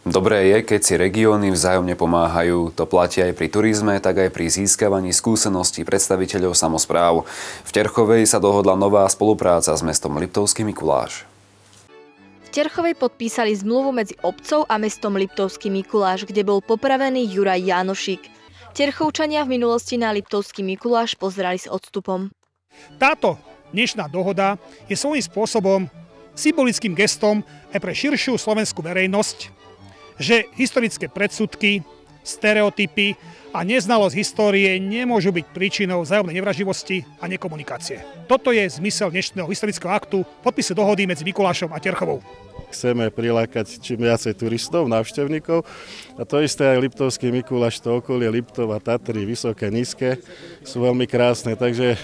Dobré je, keď si regióny vzájomne pomáhajú. To platí aj pri turizme, tak aj pri získavaní skúseností predstaviteľov samozpráv. V Terchovej sa dohodla nová spolupráca s mestom Liptovský Mikuláš. V Terchovej podpísali zmluvu medzi obcov a mestom Liptovský Mikuláš, kde bol popravený Juraj Jánošik. Terchovčania v minulosti na Liptovský Mikuláš pozerali s odstupom. Táto dnešná dohoda je svojím spôsobom symbolickým gestom aj pre širšiu slovenskú verejnosť, že historické predsudky, stereotypy a neznalosť histórie nemôžu byť príčinou vzájomnej nevraživosti a nekomunikácie. Toto je zmysel dnešného historického aktu podpisu dohody medzi Mikulášom a Terchovou. Chceme prilákať čím viacej turistov, návštevníkov a to isté aj Liptovský Mikuláš, to okolie Liptov a Tatry, vysoké, nízke, sú veľmi krásne, takže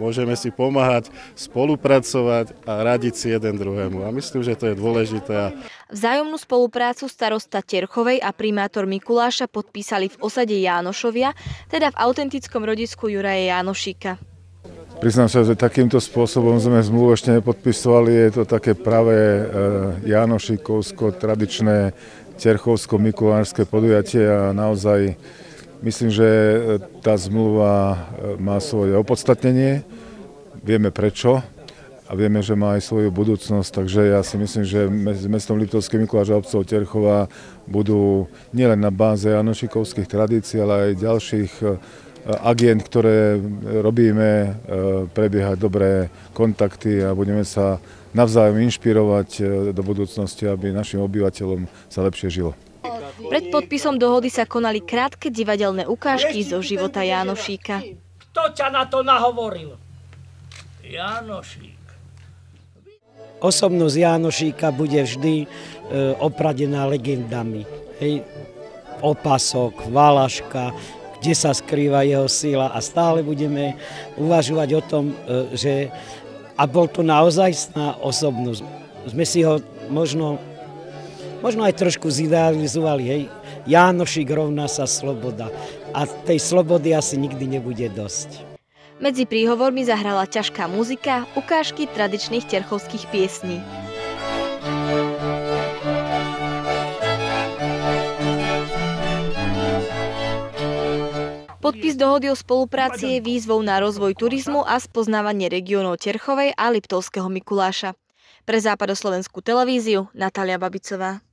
môžeme si pomáhať, spolupracovať a radiť si jeden druhému. A myslím, že to je dôležité. Vzájomnú spoluprácu starosta Terchovej a primátor Mikuláša podpísali v osade Jánošovia, teda v autentickom rodisku Juraje Jánošíka. Priznám sa, že takýmto spôsobom sme zmluvu ešte nepodpisovali. Je to také pravé e, Janošikovsko, tradičné Terchovsko-Mikulášske podujatie a naozaj myslím, že e, tá zmluva e, má svoje opodstatnenie. Vieme prečo a vieme, že má aj svoju budúcnosť, takže ja si myslím, že s mestom Liptovský Mikuláš a obcov Terchova budú nielen na báze janošikovských tradícií, ale aj ďalších agent, ktoré robíme, e, prebiehať dobré kontakty a budeme sa navzájom inšpirovať e, do budúcnosti, aby našim obyvateľom sa lepšie žilo. Pred podpisom dohody sa konali krátke divadelné ukážky zo života Jánošíka. Kto ťa na to nahovoril? Jánošík. Osobnosť Jánošíka bude vždy e, opradená legendami. Hej, opasok, valaška, kde sa skrýva jeho síla a stále budeme uvažovať o tom, e, že a bol to naozaj sná osobnosť. Sme si ho možno, možno aj trošku zidealizovali. Hej. Jánošik rovná sa sloboda a tej slobody asi nikdy nebude dosť. Medzi príhovormi zahrala ťažká muzika, ukážky tradičných terchovských piesní. Podpis dohody o spolupráci je výzvou na rozvoj turizmu a spoznávanie regiónov Terchovej a Liptovského Mikuláša. Pre západoslovenskú televíziu Natália Babicová.